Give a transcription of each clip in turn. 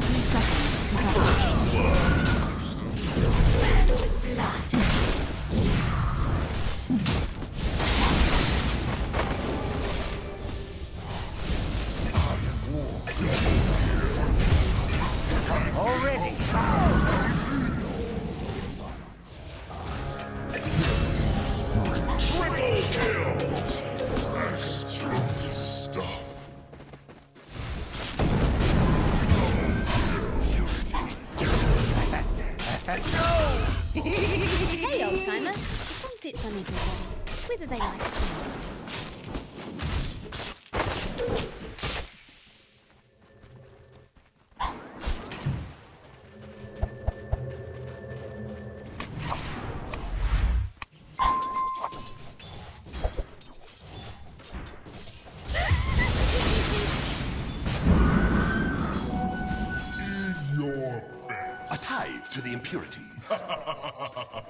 lovely sight. the impurities.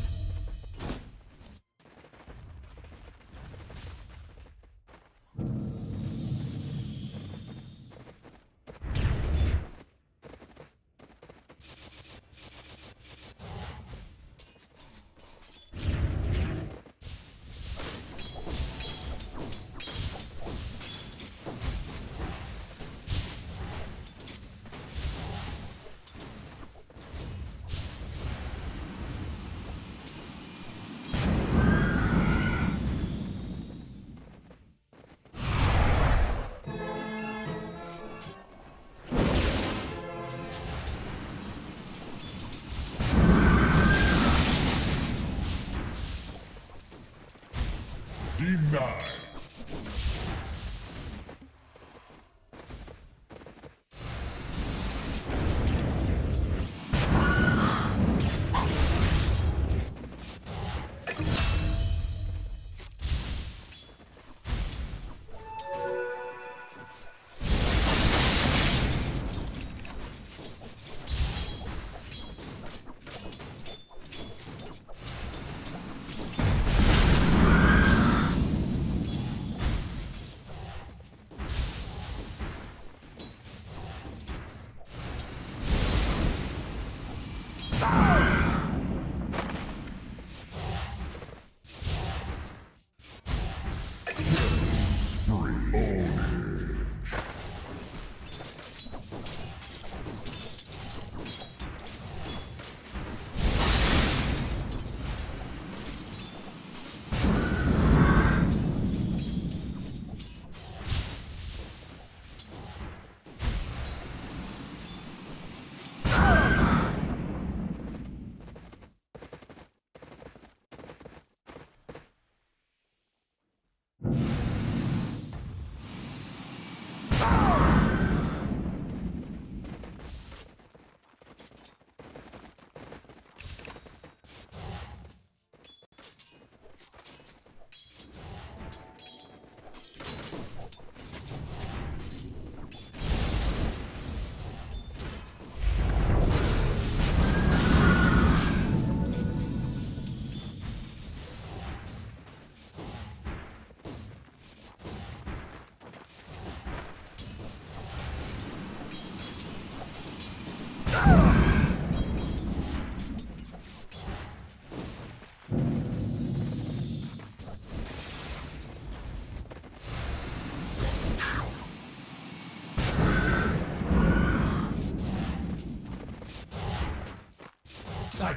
Nine.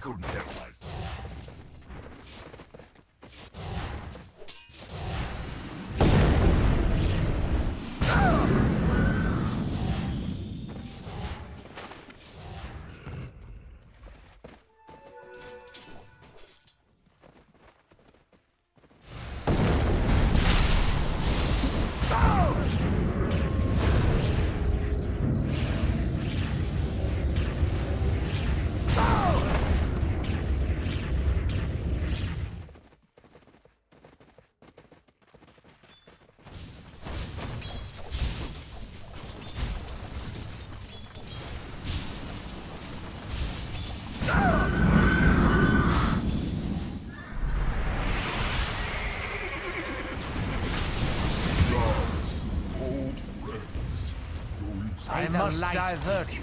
Couldn't I must light. divert you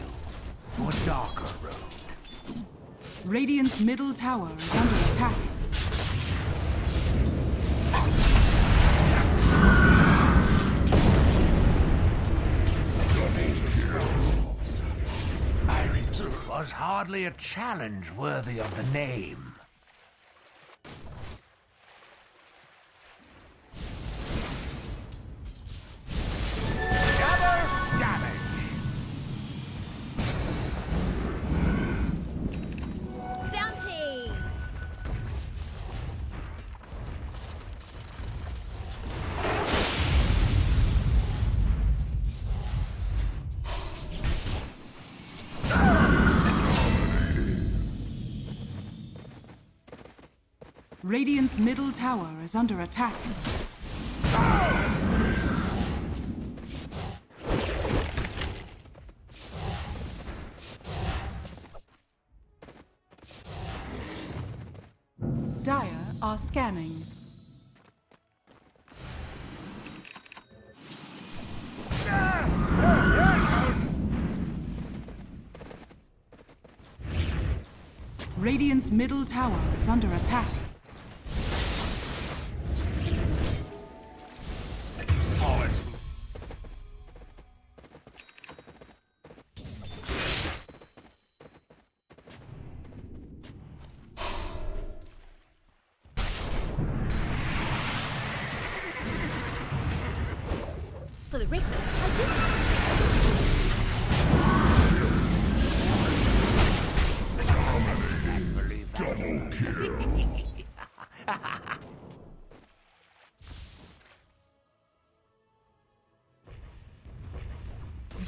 to a darker road. Radiant's middle tower is under attack. I return. Was hardly a challenge worthy of the name. Middle tower is under attack. Dire are scanning. Radiant's middle tower is under attack.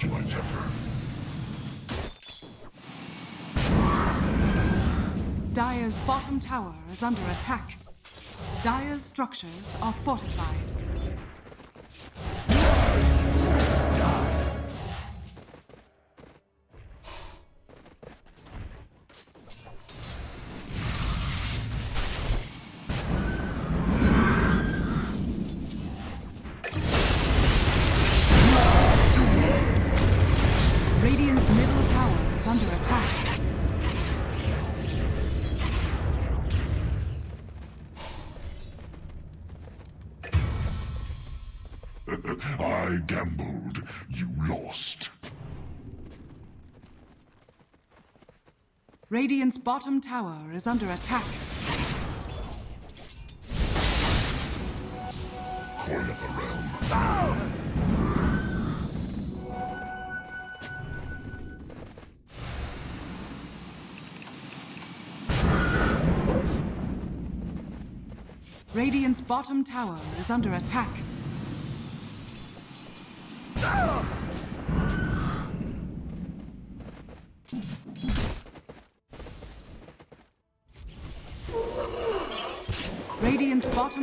Match my temper. Dire's bottom tower is under attack. Dire's structures are fortified. I gambled. You lost. Radiant's bottom tower is under attack. Coin of the realm. Radiant's bottom tower is under attack.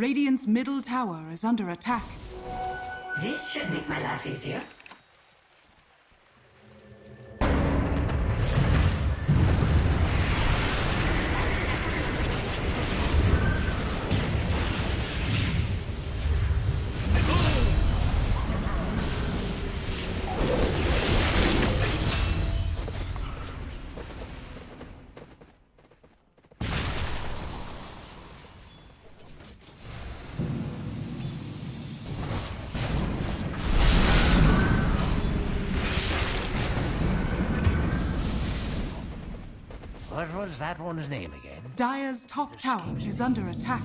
Radiant's middle tower is under attack. This should make my life easier. Was that one's name again? Dire's top tower is under attack.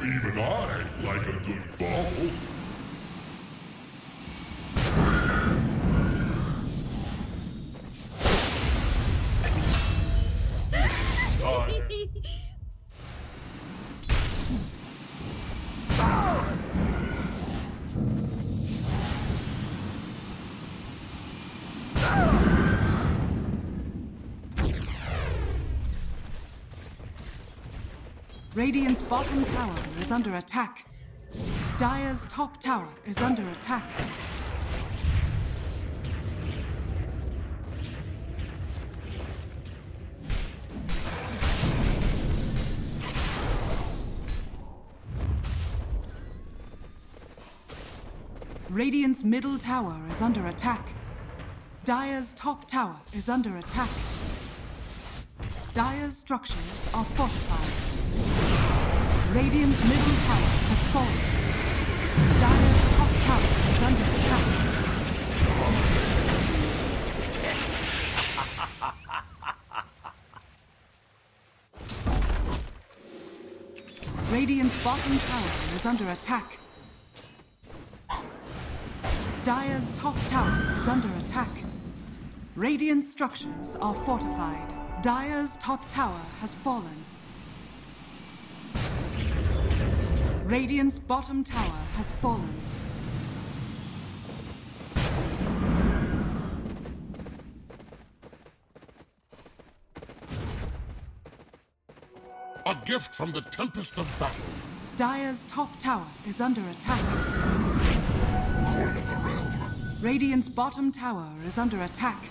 Even I like a good ball. Radiant's bottom tower is under attack. Dire's top tower is under attack. Radiant's middle tower is under attack. Dire's top tower is under attack. Dire's structures are fortified. Radiant's middle tower has fallen. Dire's top tower is under attack. Radiant's bottom tower is under attack. Dire's top tower is under attack. Radiant structures are fortified. Dire's top tower has fallen. Radiant's bottom tower has fallen. a gift from the tempest of battle. Dire's top tower is under attack. Coin of the realm. Radiant's bottom tower is under attack.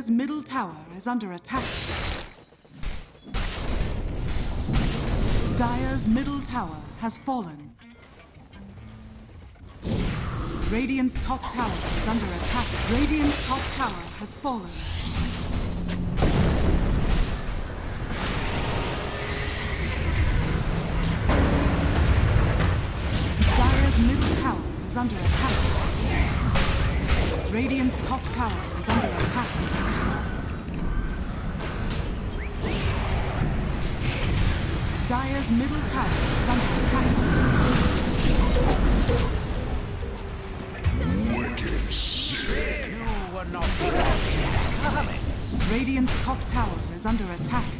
Dire's middle tower is under attack. Dire's middle tower has fallen. Radiant's top tower is under attack. Radiant's top tower has fallen. Dire's middle tower is under attack. Radiant's top tower is under attack. Dire's middle tower is under attack. You were not. Radiant's top tower is under attack.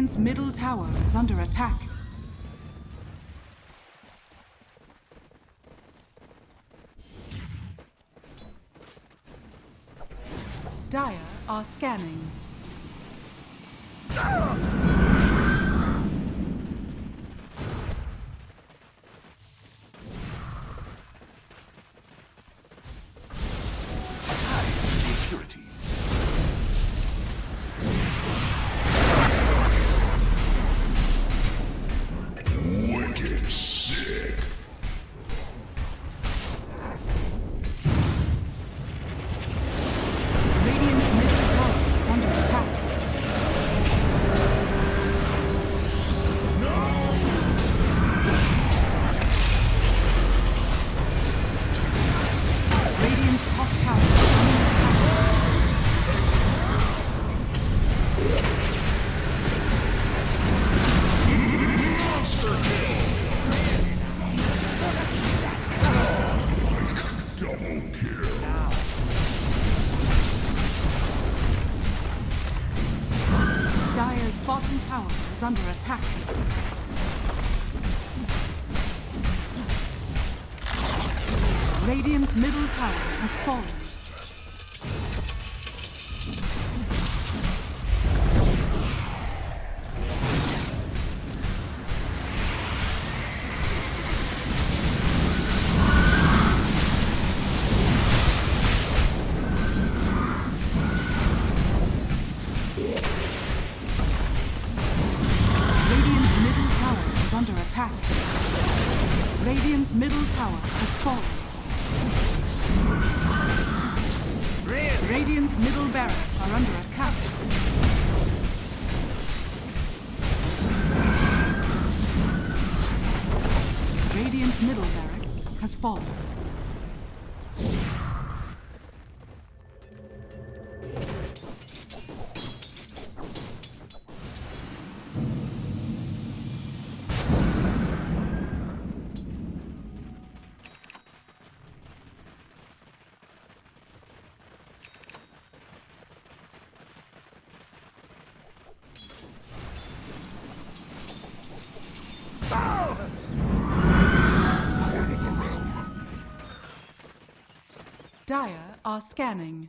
Radiant's middle tower is under attack. Dire are scanning. Bottom tower is under attack. Radiant's middle tower has fallen. Are scanning.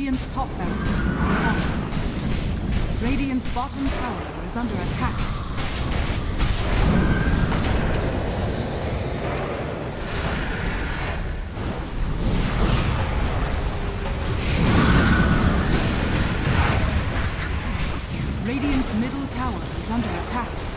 Radiant's top barracks is falling. Radiant's bottom tower is under attack. Radiant's middle tower is under attack.